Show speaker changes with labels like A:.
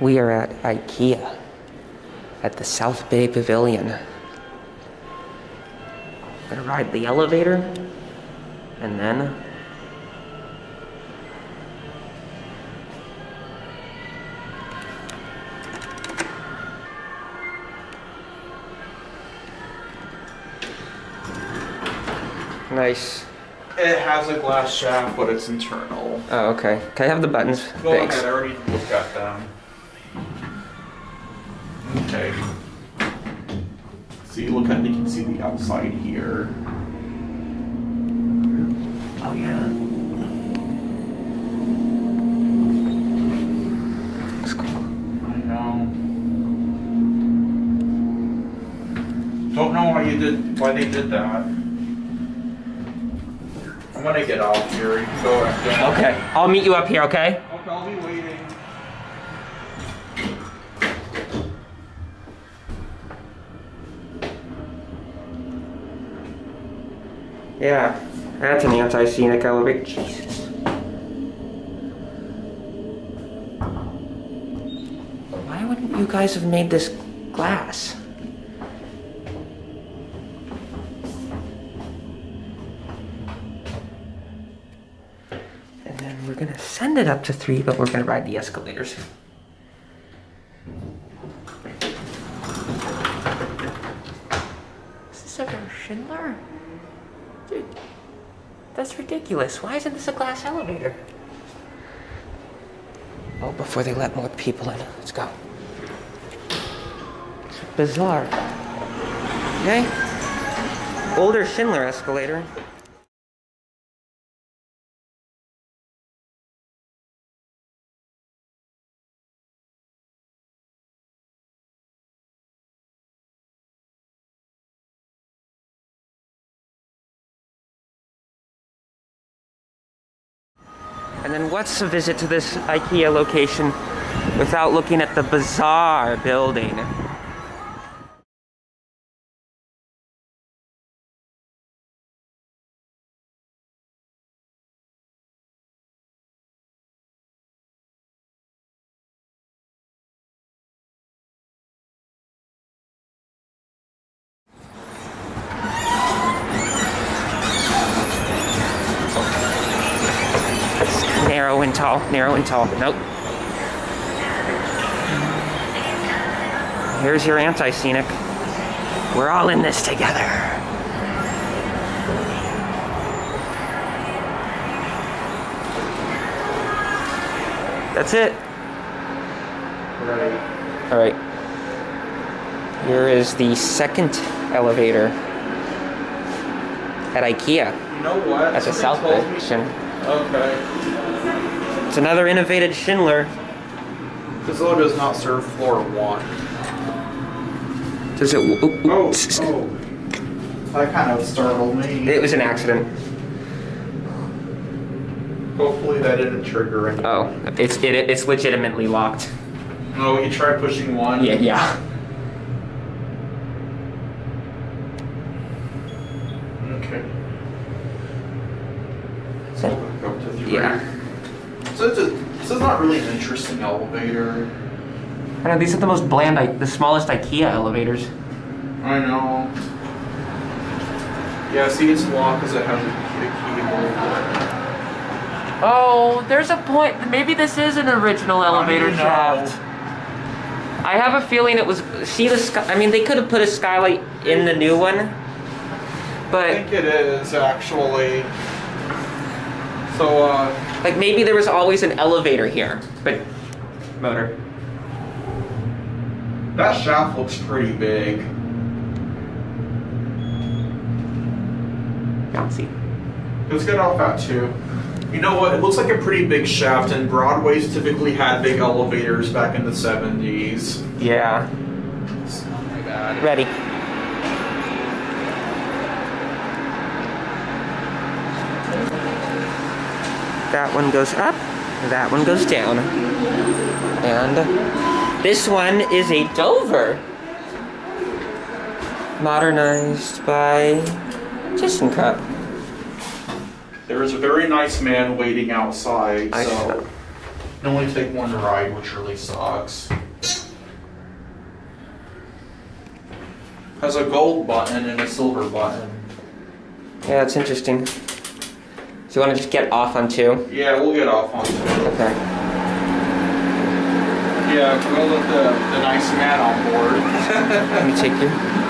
A: We are at IKEA at the South Bay Pavilion. I'm Gonna ride the elevator and then Nice.
B: It has a glass shaft, but it's internal.
A: Oh, okay. Can I have the buttons?
B: Go
A: Thanks.
B: ahead, I already looked at them. Okay. So you look at, you can see the outside here.
A: Oh yeah. That's cool.
B: I know. Don't know why you did, why they did that. I'm gonna get out here. Go.
A: Okay, I'll meet you up here, okay?
B: Okay, I'll be waiting.
A: Yeah, that's an anti-scenic elevator. Jesus. Why wouldn't you guys have made this glass? And then we're gonna send it up to three, but we're gonna ride the escalators. Is this ever Schindler? Dude, that's ridiculous. Why isn't this a glass elevator? Oh, before they let more people in. Let's go. It's bizarre. Okay? Older Schindler escalator. And then what's a visit to this IKEA location without looking at the bizarre building? Tall, narrow and tall. Nope. Here's your anti scenic. We're all in this together. That's it.
B: Right.
A: All right. Here is the second elevator at IKEA
B: You know what?
A: at the
B: Something
A: South Bay.
B: Okay.
A: It's another innovated Schindler.
B: Facility does not serve floor one.
A: Does it? ooh,
B: Oh, oh. That kind of startled me.
A: It was an accident.
B: Hopefully that didn't trigger anything.
A: Oh, it's it, it's legitimately locked.
B: Oh, you tried pushing one?
A: Yeah, yeah.
B: Okay.
A: So-
B: So to three.
A: Yeah.
B: So it's a, this is not really an interesting elevator.
A: I know these are the most bland, I, the smallest IKEA elevators.
B: I know. Yeah, see, it's locked because it has a, a keyhole.
A: Oh, there's a point. Maybe this is an original elevator
B: know?
A: shaft. I have a feeling it was. See the sky. I mean, they could have put a skylight in the new one, but I
B: think it is actually. So, uh,
A: like maybe there was always an elevator here, but motor.
B: that shaft looks pretty big.
A: Bouncy.
B: Let's get off that too. You know what? It looks like a pretty big shaft, and Broadways typically had big elevators back in the 70s.
A: Yeah.
B: It's my bad.
A: Ready. That one goes up, that one goes down. And this one is a Dover. Modernized by ThyssenKrupp.
B: There is a very nice man waiting outside,
A: I
B: so. You only take one ride, which really sucks. Has a gold button and a silver button.
A: Yeah, it's interesting. You want to just get off on two?
B: Yeah, we'll get off on two.
A: Okay.
B: Yeah, we'll let the, the nice man on board.
A: Let me take you.